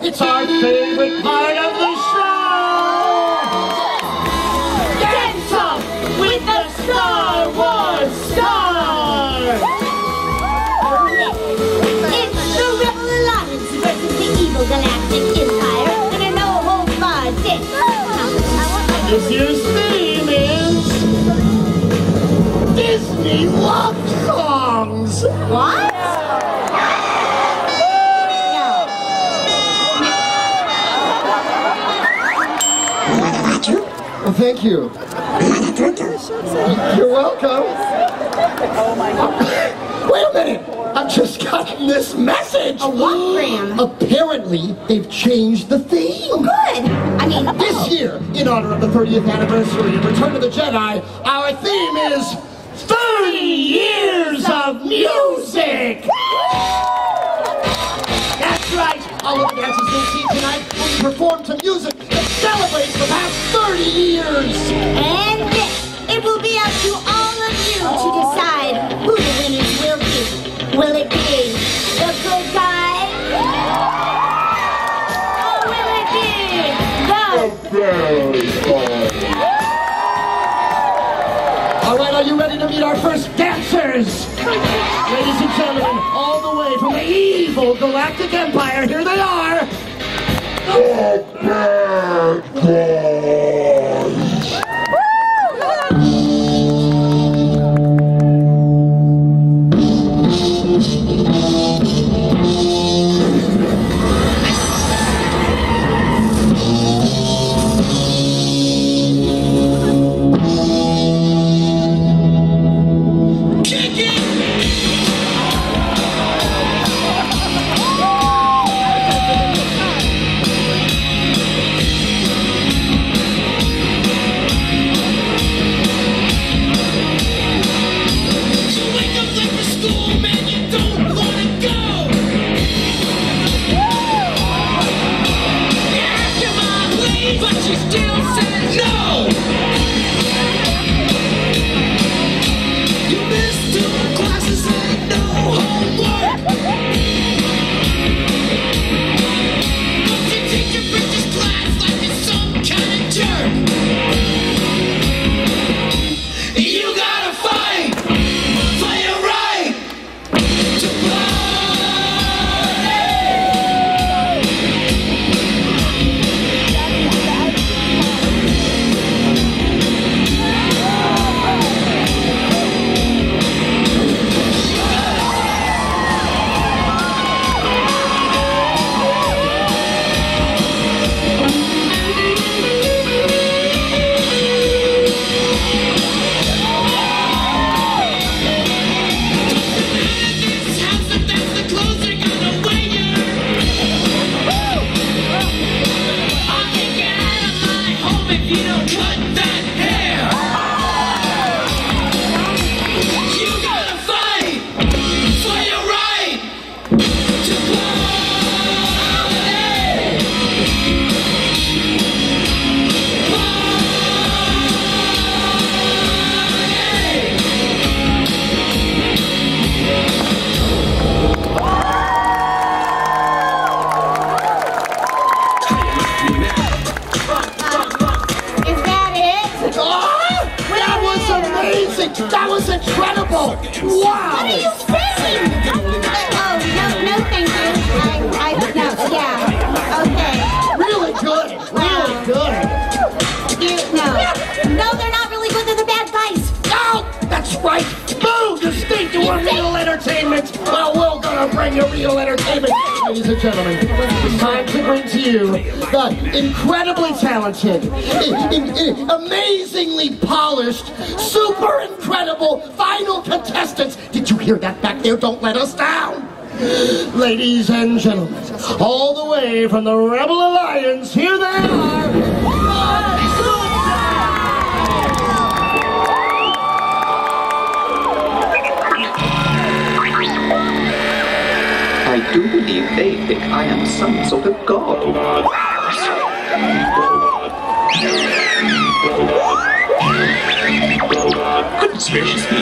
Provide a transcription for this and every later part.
It's our favorite part of the show! Dance Off with the Star Wars stars! It's the Rebel Alliance versus the Evil Galactic Empire in a no-holds-barred ditch. This year's theme is Disney love thank you. You're welcome. Oh my God. Wait a minute. I've just gotten this message. A what, Graham? Apparently, they've changed the theme. Oh, good. I mean, This year, in honor of the 30th anniversary of Return of the Jedi, our theme is 30 Years of Music! That's right! All of the dancers you'll see tonight will perform to music that celebrates the past 30 years! and this, it will be up to all of you to oh. decide who the winners will be. Will it be the good guys? Or will it be the All right, are you ready to meet our first dancers? Ladies and gentlemen, all the way from the evil Galactic Empire, here they are! You That was incredible! Wow. What are you Wow! saying? Oh, no, no, thank you. I, I, no, yeah. Okay. Really good! Really good! You, no. No, they're not really good. They're the bad guys. Oh, that's right! Boo! You stink! You want real entertainment! Well, we're gonna bring you real entertainment! Ladies and gentlemen, it's time to bring to you the incredibly talented, amazingly polished, super incredible final contestants! Did you hear that back there? Don't let us down! Ladies and gentlemen, all the way from the Rebel Alliance, here they are! I do believe they think I am some sort of god. Oh, oh, spaciously.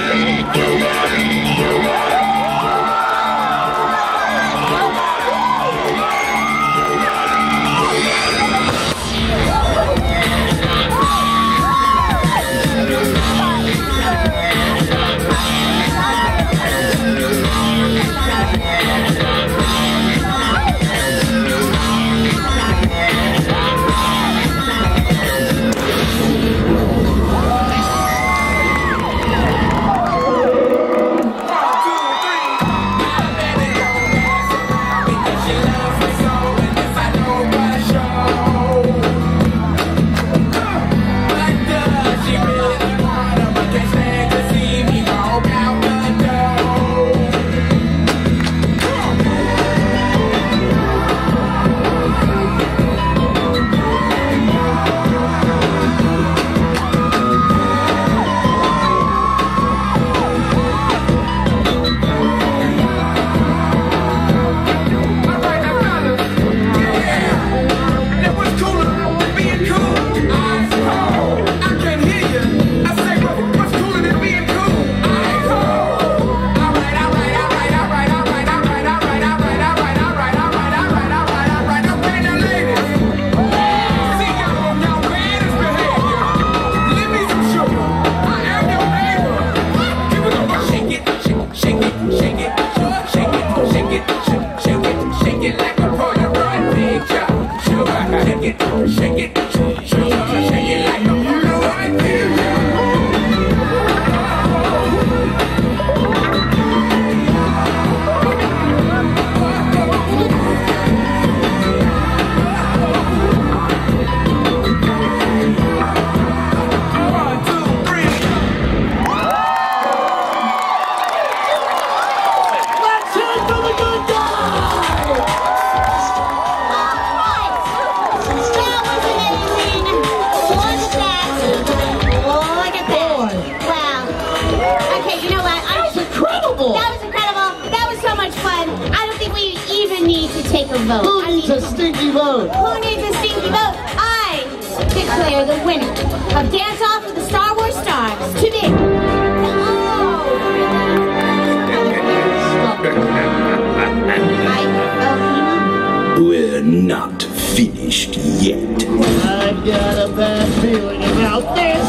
not finished yet. I've got a bad feeling about this.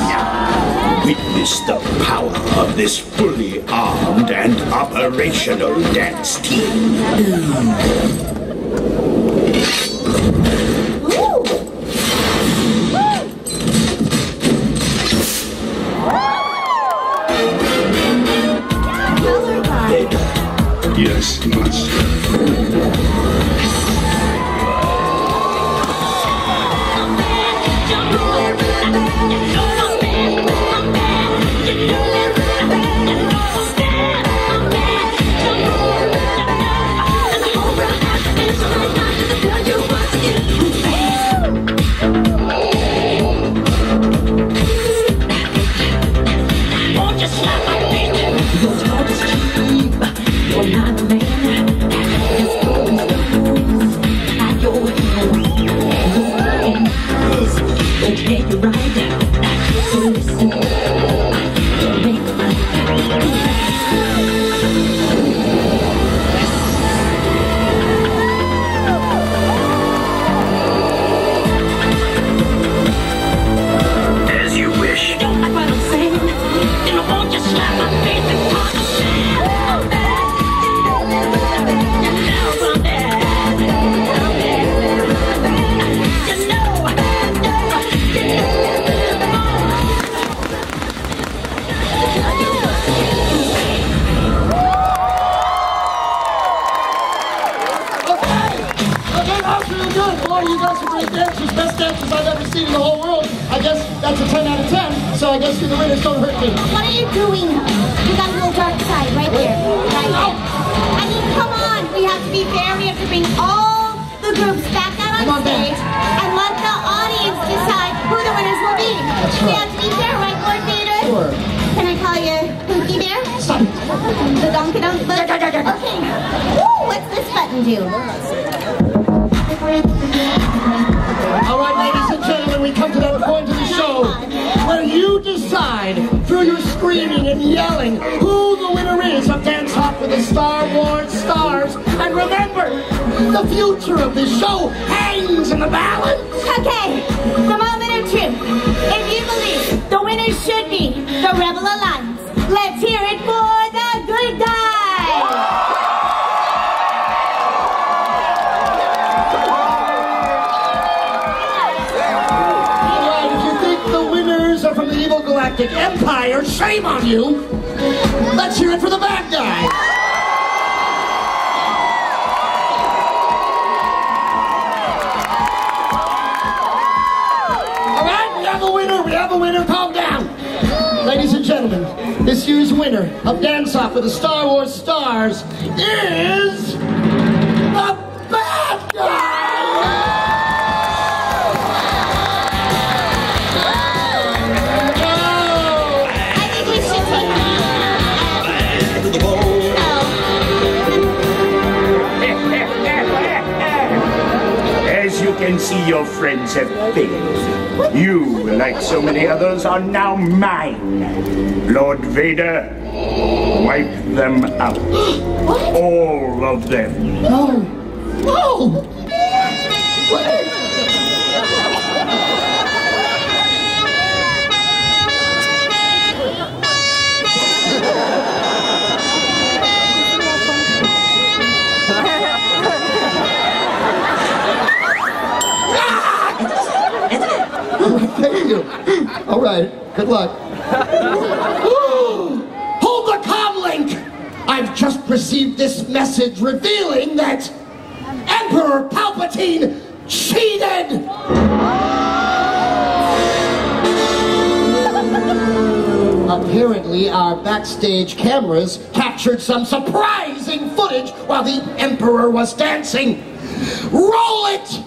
Witness the power of this fully armed and operational dance team. All right, ladies and gentlemen, we come to that point of the show where you decide through your screaming and yelling who the winner is of Dance Off with the Star Wars Stars. And remember, the future of this show hangs in the balance. Okay, the moment of truth. If you believe the winner should be the Rebel Alliance, let's hear it for winner, calm down. Ladies and gentlemen, this year's winner of Dance Off with the Star Wars stars is... your friends have failed. You, like so many others, are now mine. Lord Vader, wipe them out. All of them. No. No! Goodness gracious me. right. Good luck. Hold the comlink! I've just received this message revealing that Emperor Palpatine cheated! Apparently, our backstage cameras captured some surprising footage while the Emperor was dancing. Roll it!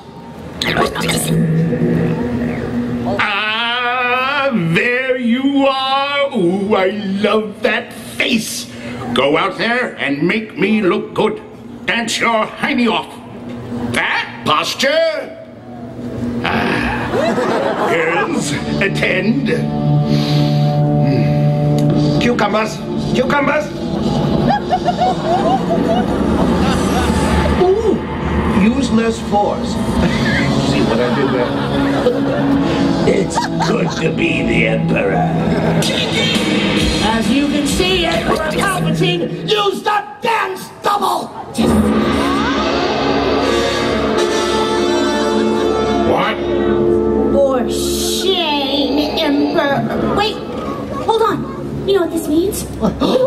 Ah, there you are. Ooh, I love that face. Go out there and make me look good. Dance your hiney off. That posture. Ah. Girls, attend. Hmm. Cucumbers, cucumbers. Ooh, use less force. See what I did there? It's good to be the Emperor. As you can see, Emperor Palpatine used a dance double! What? For shame, Emperor. Wait, hold on. You know what this means? We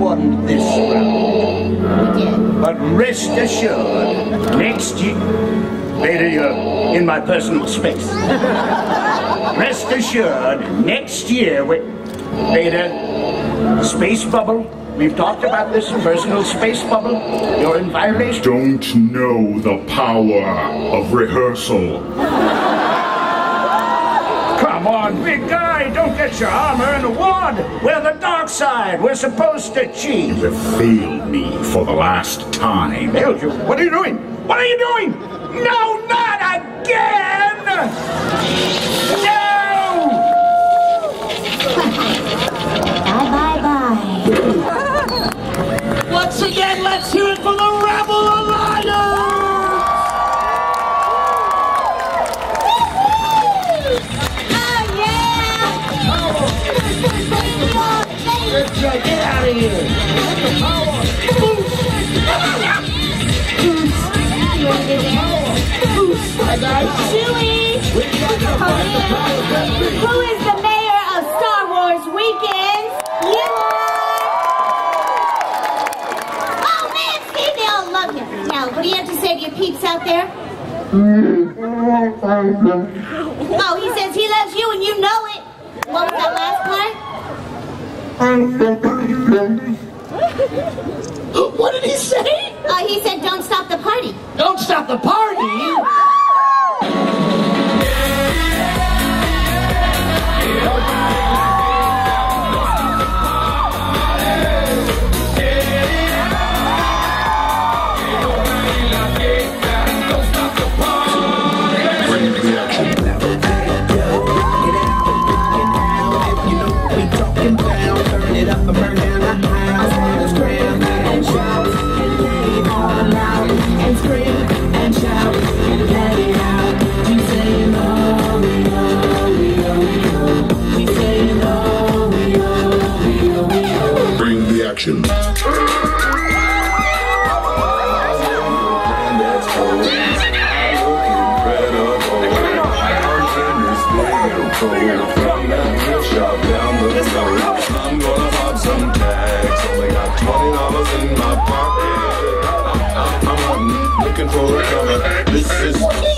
won this round, but rest assured, next year. Vader, you're in my personal space. Rest assured, next year, we... Vader, space bubble. We've talked about this personal space bubble. You're in violation. don't know the power of rehearsal. Come on, big guy, don't get your armor in a wad. We're the dark side. We're supposed to cheat. You have failed me for the last time. Failed you? What are you doing? What are you doing? No, not again! No! Bye bye bye. Once again, let's hear Chewie! Who is the mayor of Star Wars Weekends? You! Oh man, Steve, they all love you. Now, what do you have to say to your peeps out there? Oh, he says he loves you and you know it. What was that last part? What did he say? Uh, he said, don't stop the party. Don't stop the party! looking for a cover. This is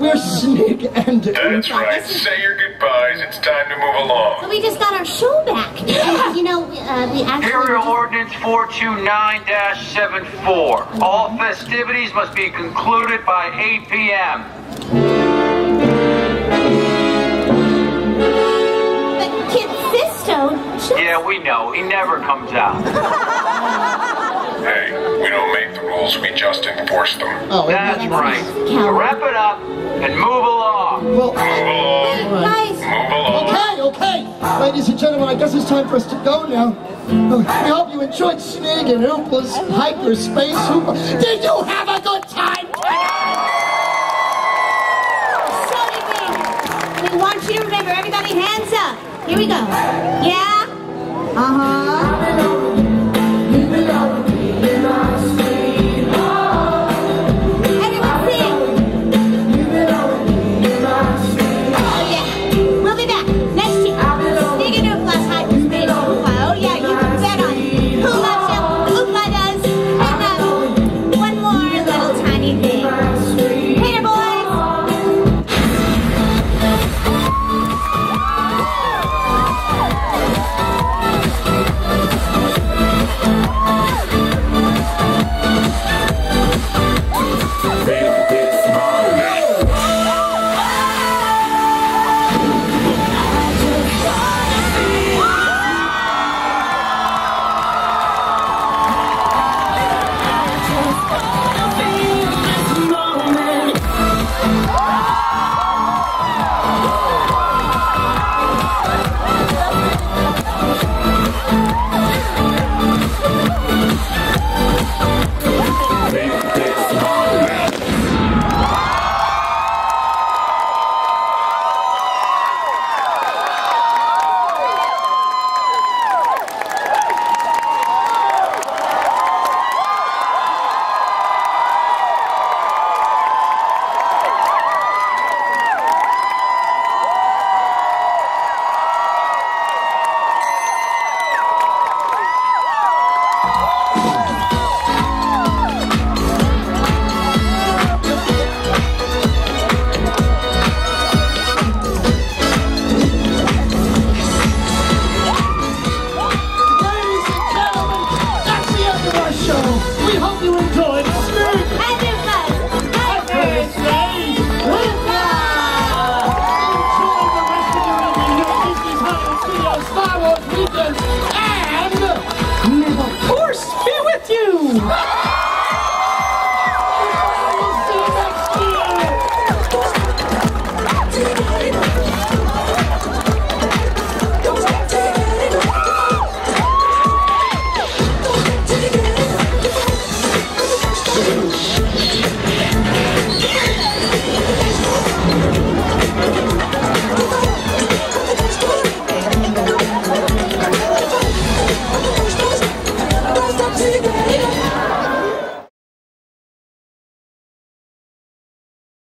We're Snig and... That's right. Say your goodbyes. It's time to move along. So we just got our show back. you know, uh, we actually... Imperial Ordinance 429-74. All festivities must be concluded by 8 p.m. Yeah, we know. He never comes out. Hey, we don't make the rules, we just enforce them. Oh, that's, that's right. So wrap it up and move along. Well, move along. guys. Move along. Okay, okay. Ladies and gentlemen, I guess it's time for us to go now. We hope you enjoyed Snig and Oompa's hyperspace. Did you have a good time? So did we. We want you to remember everybody hands up. Here we go. Yeah? Uh-huh.